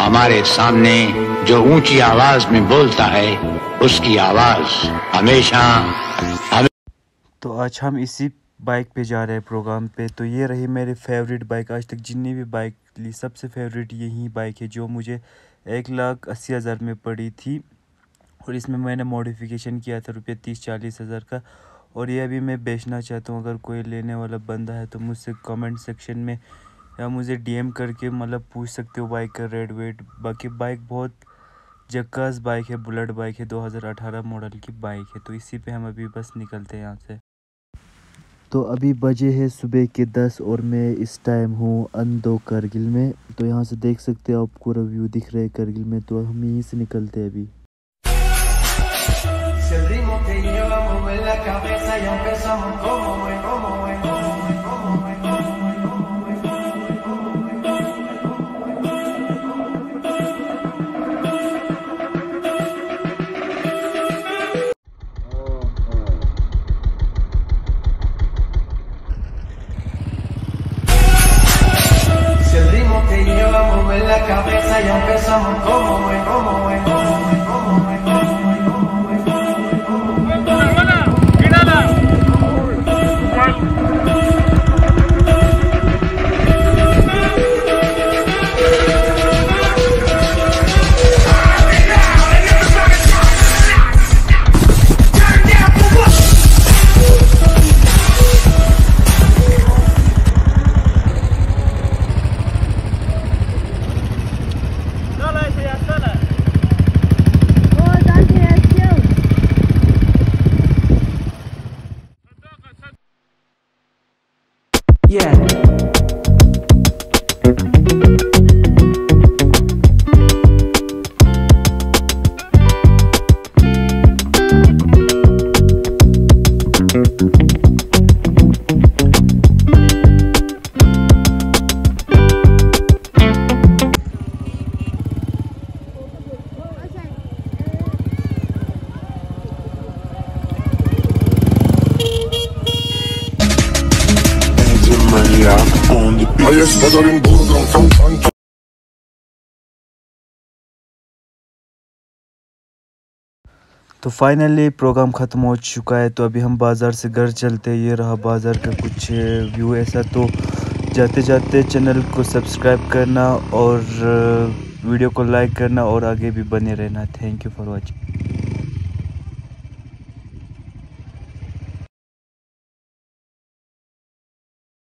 हमारे सामने जो ऊँची आवाज़ में बोलता है, उसकी आवाज़ हमेशा हमें तो आज हम इसी बाइक पे जा रहे हैं प्रोग्राम पे। तो ये रही मेरी फेवरेट बाइक आज तक जितनी भी बाइक ली, सबसे फेवरेट यही बाइक है जो मुझे एक लाख अस्सी हज़ार में पड़ी थी। और इसमें मैंने मॉडिफिकेशन किया था रुपये तीस चालीस हज़ार का। और ये अभी मैं बेचना चाहता हूँ। अगर कोई लेने वाला बंदा है तो मुझसे कमेंट सेक्शन में या मुझे डीएम करके मतलब पूछ सकते हो बाइक का रेट वेट बाकी बाइक बहुत जक्कास बाइक है बुलेट बाइक है 2018 मॉडल की बाइक है तो इसी पे हम अभी बस निकलते हैं यहाँ से। तो अभी बजे है सुबह के दस और मैं इस टाइम हूँ अंदो करगिल में। तो यहाँ से देख सकते हो आपको व्यू दिख रहे करगिल में तो हम यहीं से निकलते हैं अभी। que llevamos en la cabeza ya empezamos como como como Yeah. तो फाइनली प्रोग्राम ख़त्म हो चुका है तो अभी हम बाज़ार से घर चलते हैं। ये रहा बाज़ार का कुछ व्यू ऐसा। तो जाते जाते चैनल को सब्सक्राइब करना और वीडियो को लाइक करना और आगे भी बने रहना। Thank you for watching